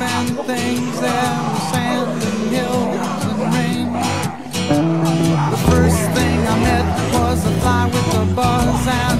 and things. There were sand and hills and rain. The first thing I met was a fly with a buzz and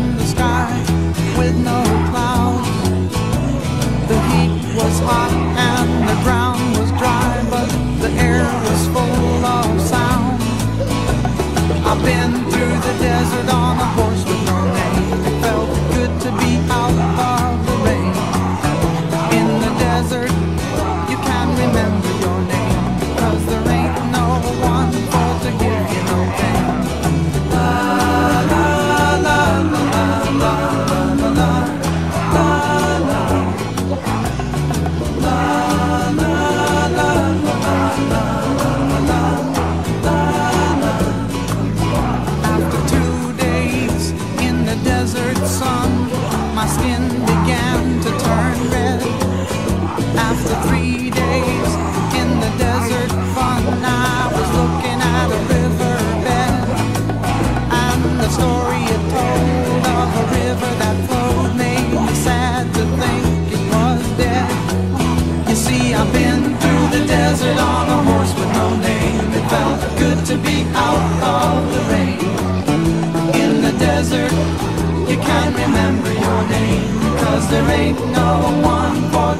my skin began to turn red. After three days in the desert fun, I was looking at a riverbed. And the story it told of a river that flowed made me sad to think it was dead. You see, I've been through the desert on a horse with no name. It felt good to be out of the rain. In the desert, you can remember your name. Cause there ain't no one for